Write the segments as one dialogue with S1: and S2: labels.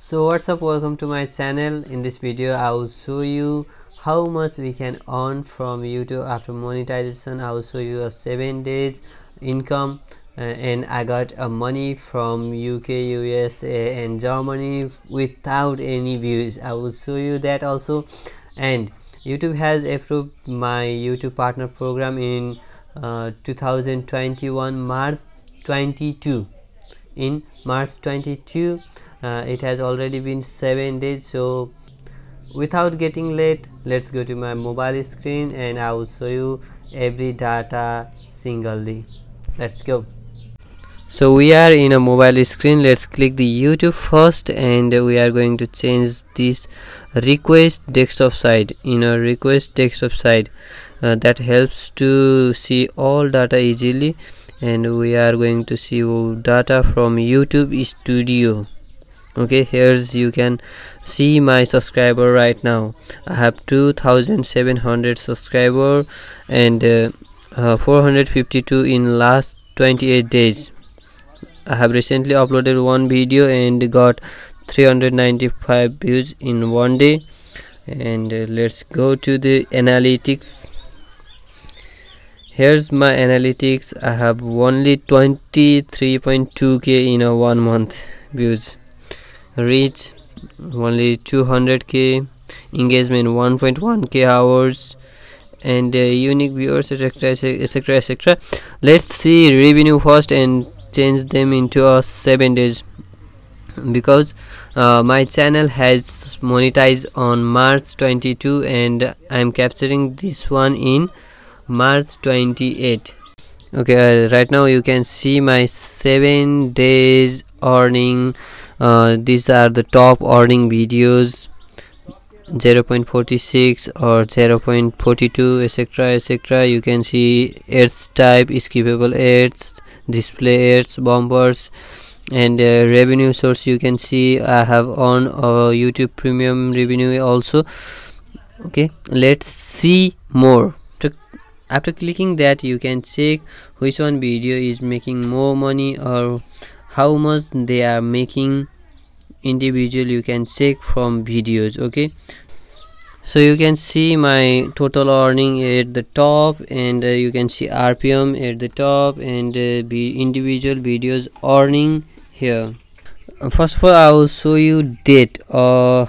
S1: so what's up? Welcome to my channel. In this video i will show you how much we can earn from youtube after monetization. I will show you a seven days income uh, and i got uh, money from uk usa and germany without any views. I will show you that also. And youtube has approved my youtube partner program in uh, 2021 march 22 in march 22 uh, it has already been seven days so without getting late let's go to my mobile screen and i will show you every data singly. Let's go. So we are in a mobile screen. Let's click the youtube first and we are going to change this request desktop side. In a request desktop side uh, that helps to see all data easily and we are going to see data from youtube studio okay here's you can see my subscriber right now. I have 2700 subscriber and uh, uh, 452 in last 28 days. I have recently uploaded one video and got 395 views in one day. And uh, let's go to the analytics. Here's my analytics. I have only 23.2k in a one month views reach only 200k engagement 1.1k hours and uh, unique viewers etc etc etc let's see revenue first and change them into a seven days. Because uh, my channel has monetized on march 22 and i'm capturing this one in march 28 okay uh, right now you can see my seven days earning uh, these are the top earning videos. 0.46 or 0.42 etc etc you can see ads type skippable ads display ads bumpers and uh, revenue source you can see i have on uh, youtube premium revenue also. Okay let's see more. After clicking that you can check which one video is making more money or how much they are making individual you can check from videos okay? So you can see my total earning at the top and uh, you can see rpm at the top and uh, individual videos earning here. First of all i will show you date. Uh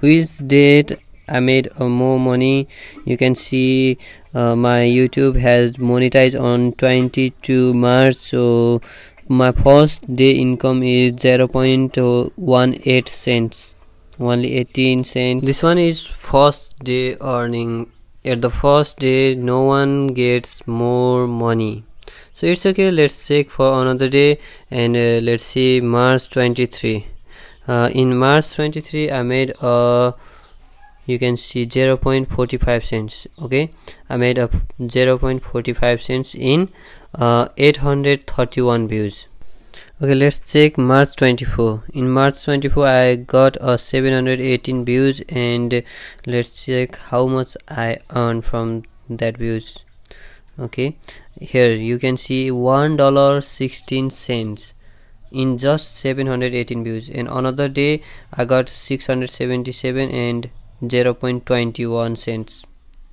S1: which date i made uh, more money? You can see uh, my youtube has monetized on 22 march so my first day income is 0.18 cents. Only 18 cents. This one is first day earning. At the first day no one gets more money. So it's okay. Let's check for another day and uh, let's see march 23 uh, in march 23 i made a you can see 0.45 cents. Okay? I made up 0.45 cents in uh, 831 views. Okay let's check march 24 in march 24 i got a uh, 718 views and let's check how much i earned from that views. Okay here you can see one dollar 16 cents in just 718 views. And another day i got 677 and 0.21 cents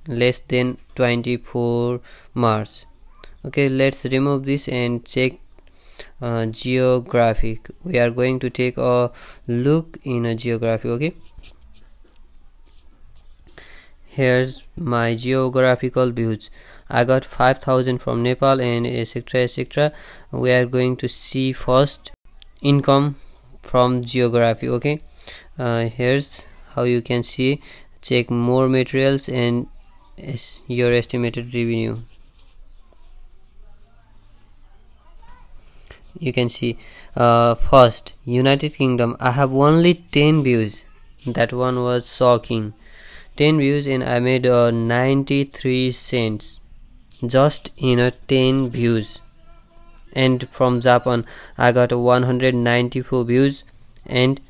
S1: less than 24 March okay let's remove this and check uh, geographic. We are going to take a look in a geographic okay? Here's my geographical views. I got 5000 from nepal and etc etc we are going to see first income from geography okay? Uh, here's how you can see. Check more materials and your estimated revenue you can see. Uh, first united kingdom. I have only 10 views. That one was shocking. 10 views and i made uh, 93 cents. Just in a 10 views. And from japan i got 194 views and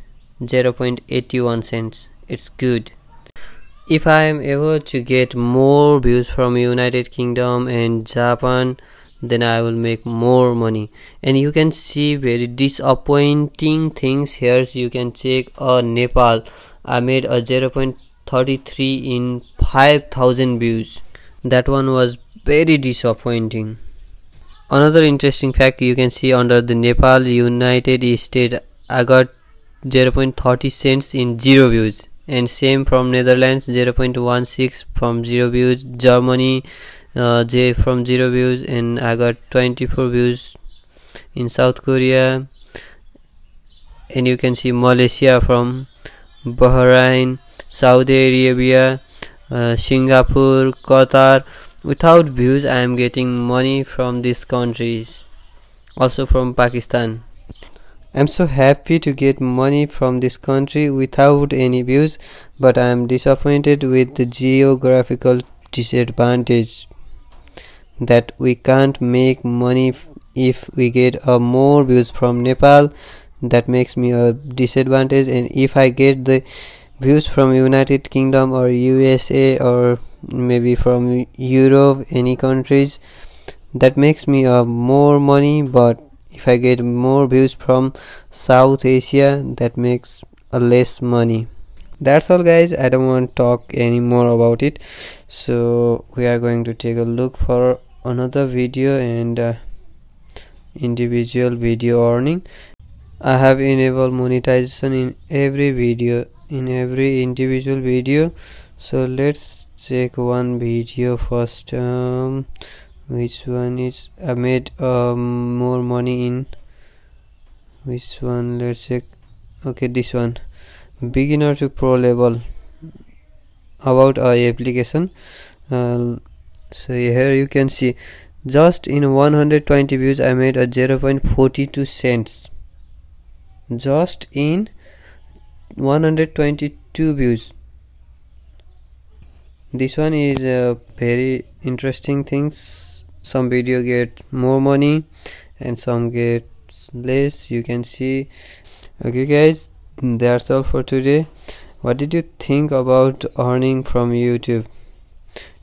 S1: 0.81 cents. It's good. If i am able to get more views from united kingdom and japan then i will make more money. And you can see very disappointing things here. So you can check uh, nepal. I made a 0.33 in 5000 views. That one was very disappointing. Another interesting fact you can see under the nepal united states i got 0.30 cents in zero views. And same from netherlands 0.16 from zero views. Germany uh, j from zero views and i got 24 views in south korea. And you can see malaysia from bahrain saudi arabia uh, singapore qatar. Without views i am getting money from these countries. Also from pakistan. I'm so happy to get money from this country without any views but i am disappointed with the geographical disadvantage that we can't make money if we get uh, more views from nepal. That makes me a disadvantage. And if i get the views from united kingdom or usa or maybe from europe any countries that makes me a more money. But if i get more views from south asia that makes a less money. That's all guys. I don't want to talk anymore about it. So we are going to take a look for another video and uh, individual video earning i have enabled monetization in every video in every individual video. So let's check one video first um, which one is I made um, more money in. Which one? Let's check. Okay this one. Beginner to pro level. About our application. Uh, so here you can see just in 120 views I made a 0.42 cents. Just in 122 views. This one is a very interesting things some video get more money and some get less. You can see. Okay guys that's all for today. What did you think about earning from youtube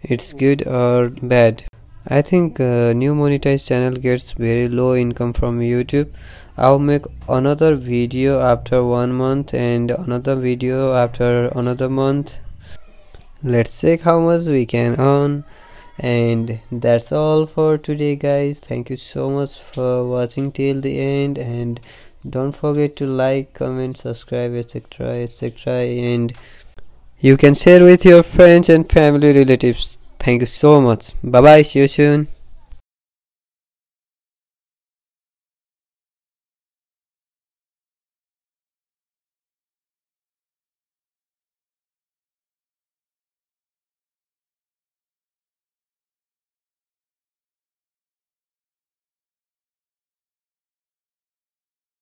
S1: it's good or bad? I think uh, new monetized channel gets very low income from youtube. I'll make another video after one month and another video after another month. Let's check how much we can earn. And that's all for today guys. Thank you so much for watching till the end. And don't forget to like comment subscribe etc etc and you can share with your friends and family relatives. Thank you so much. Bye bye see you soon